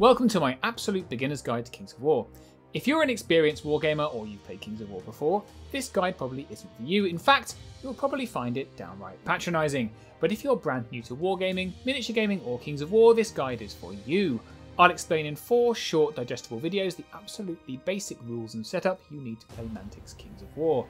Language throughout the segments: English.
Welcome to my absolute beginner's guide to Kings of War. If you're an experienced wargamer or you've played Kings of War before, this guide probably isn't for you. In fact, you'll probably find it downright patronising. But if you're brand new to wargaming, miniature gaming, or Kings of War, this guide is for you. I'll explain in four short, digestible videos the absolutely basic rules and setup you need to play Mantic's Kings of War.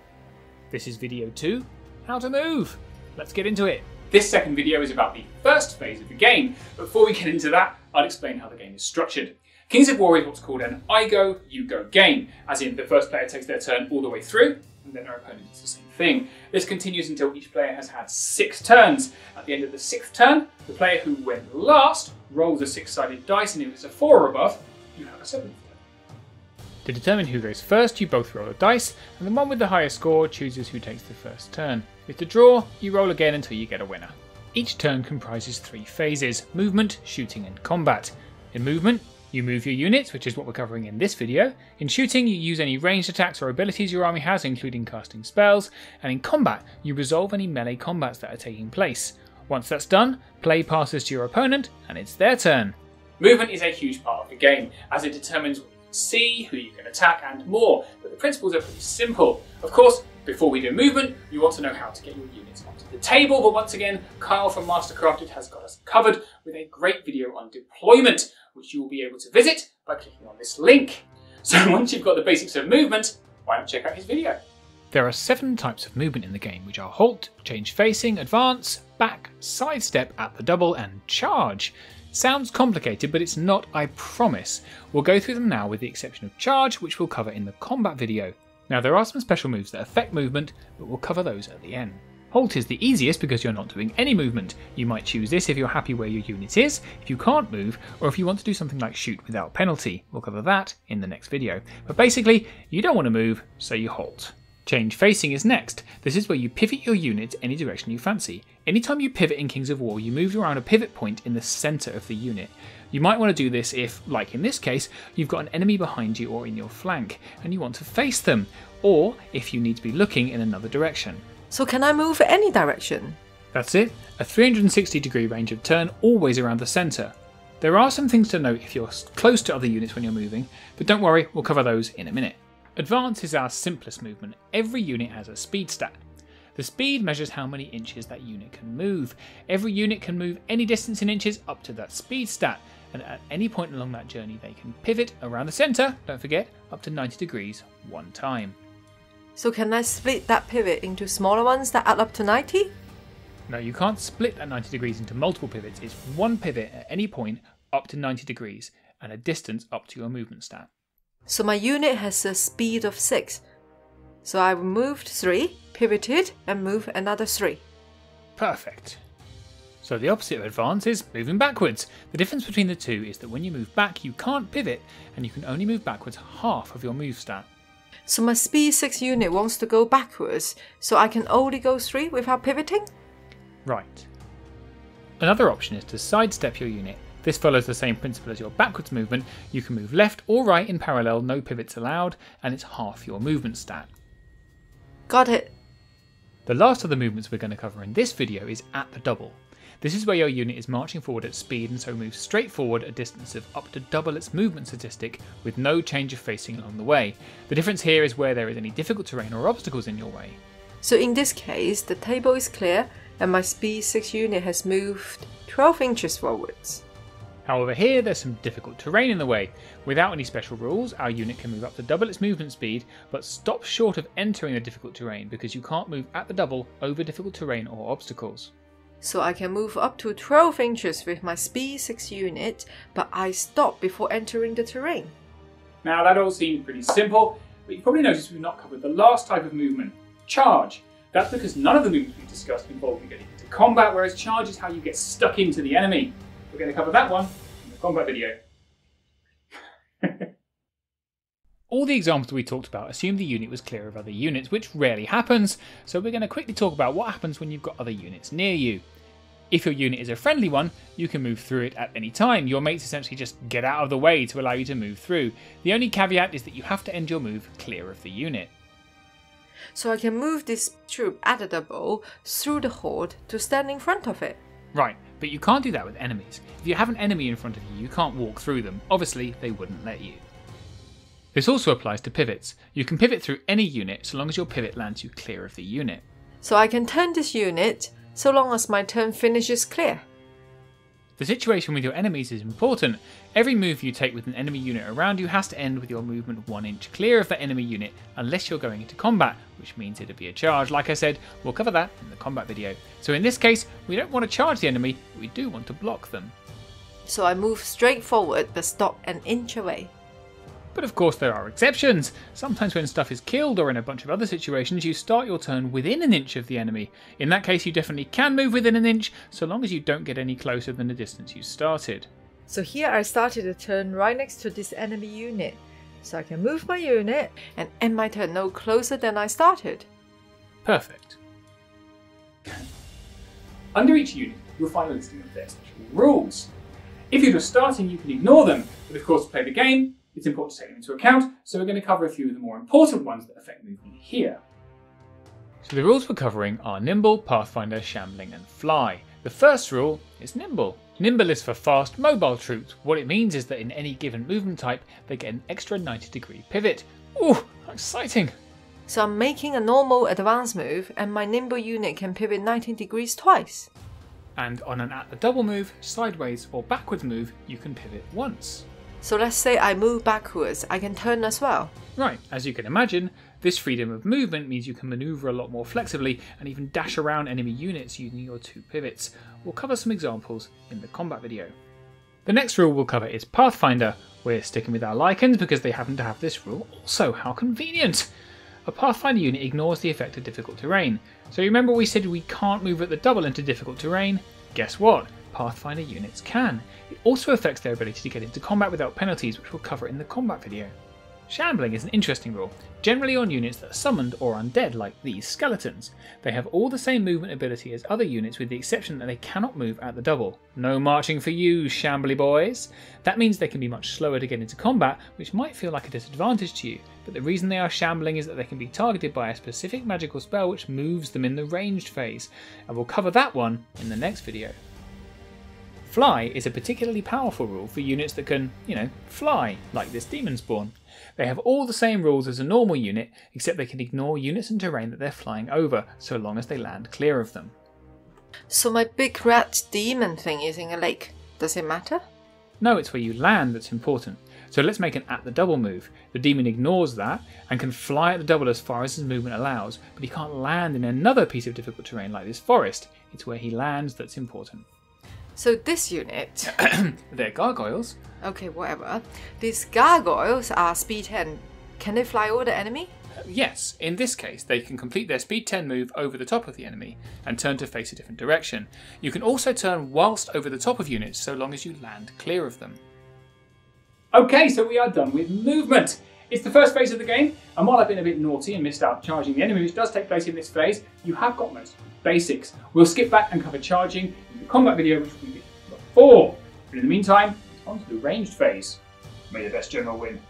This is video two How to Move. Let's get into it. This second video is about the first phase of the game. Before we get into that, I'll explain how the game is structured. Kings of War is what's called an I go, you go game, as in the first player takes their turn all the way through, and then their opponent does the same thing. This continues until each player has had six turns. At the end of the sixth turn, the player who went last rolls a six-sided dice, and if it's a four or above, you have a seventh turn. To determine who goes first, you both roll a dice, and the one with the highest score chooses who takes the first turn. If the draw, you roll again until you get a winner. Each turn comprises three phases movement, shooting, and combat. In movement, you move your units, which is what we're covering in this video. In shooting, you use any ranged attacks or abilities your army has, including casting spells. And in combat, you resolve any melee combats that are taking place. Once that's done, play passes to your opponent, and it's their turn. Movement is a huge part of the game, as it determines what you can see, who you can attack, and more. But the principles are pretty simple. Of course, before we do movement, you want to know how to get your units onto the table, but once again, Kyle from Mastercrafted has got us covered with a great video on deployment, which you will be able to visit by clicking on this link. So once you've got the basics of movement, why not check out his video? There are seven types of movement in the game, which are halt, change facing, advance, back, sidestep at the double, and charge. Sounds complicated, but it's not, I promise. We'll go through them now with the exception of charge, which we'll cover in the combat video. Now there are some special moves that affect movement, but we'll cover those at the end. Halt is the easiest because you're not doing any movement. You might choose this if you're happy where your unit is, if you can't move, or if you want to do something like shoot without penalty. We'll cover that in the next video. But basically, you don't want to move, so you halt. Change facing is next. This is where you pivot your unit any direction you fancy. Anytime you pivot in Kings of War, you move around a pivot point in the centre of the unit. You might want to do this if, like in this case, you've got an enemy behind you or in your flank, and you want to face them, or if you need to be looking in another direction. So can I move any direction? That's it, a 360 degree range of turn always around the centre. There are some things to note if you're close to other units when you're moving, but don't worry, we'll cover those in a minute. Advance is our simplest movement. Every unit has a speed stat. The speed measures how many inches that unit can move. Every unit can move any distance in inches up to that speed stat, and at any point along that journey they can pivot around the centre, don't forget, up to 90 degrees one time. So can I split that pivot into smaller ones that add up to 90? No, you can't split that 90 degrees into multiple pivots. It's one pivot at any point up to 90 degrees and a distance up to your movement stat. So my unit has a speed of 6. So I moved 3, pivoted, and moved another 3. Perfect. So the opposite of advance is moving backwards. The difference between the two is that when you move back, you can't pivot, and you can only move backwards half of your move stat. So my speed 6 unit wants to go backwards, so I can only go 3 without pivoting? Right. Another option is to sidestep your unit. This follows the same principle as your backwards movement. You can move left or right in parallel, no pivots allowed, and it's half your movement stat. Got it. The last of the movements we're going to cover in this video is at the double. This is where your unit is marching forward at speed and so moves straight forward a distance of up to double its movement statistic with no change of facing along the way. The difference here is where there is any difficult terrain or obstacles in your way. So in this case, the table is clear and my speed 6 unit has moved 12 inches forwards. However, here there's some difficult terrain in the way. Without any special rules, our unit can move up to double its movement speed, but stop short of entering the difficult terrain because you can't move at the double over difficult terrain or obstacles. So I can move up to 12 inches with my speed 6 unit, but I stop before entering the terrain. Now that all seems pretty simple, but you probably noticed we've not covered the last type of movement, charge. That's because none of the movements we've discussed involve you getting into combat, whereas charge is how you get stuck into the enemy. We're going to cover that one in the combat video. All the examples we talked about assume the unit was clear of other units, which rarely happens, so we're going to quickly talk about what happens when you've got other units near you. If your unit is a friendly one, you can move through it at any time. Your mates essentially just get out of the way to allow you to move through. The only caveat is that you have to end your move clear of the unit. So I can move this troop at a double through the horde to stand in front of it. Right, But you can't do that with enemies. If you have an enemy in front of you, you can't walk through them. Obviously, they wouldn't let you. This also applies to pivots. You can pivot through any unit so long as your pivot lands you clear of the unit. So I can turn this unit so long as my turn finishes clear. The situation with your enemies is important. Every move you take with an enemy unit around you has to end with your movement one inch clear of that enemy unit unless you're going into combat, which means it'll be a charge. Like I said, we'll cover that in the combat video. So in this case, we don't want to charge the enemy, we do want to block them. So I move straight forward but stop an inch away. But of course, there are exceptions. Sometimes, when stuff is killed or in a bunch of other situations, you start your turn within an inch of the enemy. In that case, you definitely can move within an inch, so long as you don't get any closer than the distance you started. So here I started a turn right next to this enemy unit. So I can move my unit and end my turn no closer than I started. Perfect. Under each unit, you'll find a listing of their special rules. If you're just starting, you can ignore them, but of course, to play the game, it's important to take them into account, so we're going to cover a few of the more important ones that affect movement here. So the rules we're covering are Nimble, Pathfinder, Shambling and Fly. The first rule is Nimble. Nimble is for fast, mobile troops. What it means is that in any given movement type, they get an extra 90 degree pivot. Ooh, exciting! So I'm making a normal advance move and my nimble unit can pivot 19 degrees twice. And on an at the double move, sideways or backwards move, you can pivot once. So let's say I move backwards, I can turn as well. Right, as you can imagine, this freedom of movement means you can maneuver a lot more flexibly and even dash around enemy units using your two pivots. We'll cover some examples in the combat video. The next rule we'll cover is Pathfinder. We're sticking with our Lycans because they happen to have this rule. Also, how convenient! A Pathfinder unit ignores the effect of difficult terrain. So remember we said we can't move at the double into difficult terrain? Guess what? Pathfinder units can. It also affects their ability to get into combat without penalties, which we'll cover in the combat video. Shambling is an interesting rule, generally on units that are summoned or undead, like these skeletons. They have all the same movement ability as other units, with the exception that they cannot move at the double. No marching for you, shambly boys! That means they can be much slower to get into combat, which might feel like a disadvantage to you, but the reason they are shambling is that they can be targeted by a specific magical spell which moves them in the ranged phase, and we'll cover that one in the next video. Fly is a particularly powerful rule for units that can, you know, fly, like this Demon Spawn. They have all the same rules as a normal unit, except they can ignore units and terrain that they're flying over, so long as they land clear of them. So my big rat demon thing is in a lake. Does it matter? No, it's where you land that's important. So let's make an at the double move. The demon ignores that and can fly at the double as far as his movement allows, but he can't land in another piece of difficult terrain like this forest. It's where he lands that's important. So this unit, They're gargoyles. okay, whatever. These gargoyles are speed 10. Can they fly over the enemy? Yes, in this case, they can complete their speed 10 move over the top of the enemy and turn to face a different direction. You can also turn whilst over the top of units so long as you land clear of them. Okay, so we are done with movement. It's the first phase of the game, and while I've been a bit naughty and missed out charging the enemy, which does take place in this phase, you have got most basics. We'll skip back and cover charging in the combat video, which we did before. But in the meantime, on to the ranged phase. May the best general win.